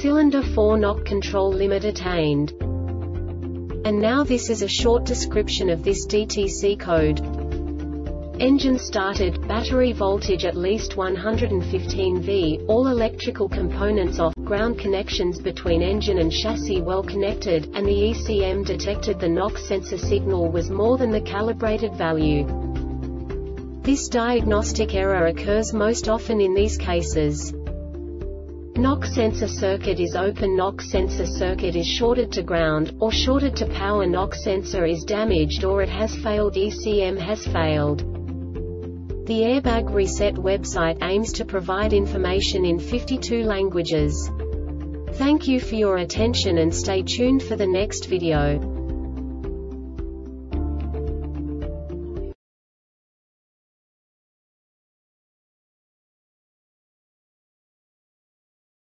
Cylinder 4 knock control limit attained. And now this is a short description of this DTC code. Engine started, battery voltage at least 115 V, all electrical components off, ground connections between engine and chassis well connected, and the ECM detected the knock sensor signal was more than the calibrated value. This diagnostic error occurs most often in these cases. Knock sensor circuit is open knock sensor circuit is shorted to ground, or shorted to power knock sensor is damaged or it has failed ECM has failed. The Airbag Reset website aims to provide information in 52 languages. Thank you for your attention and stay tuned for the next video.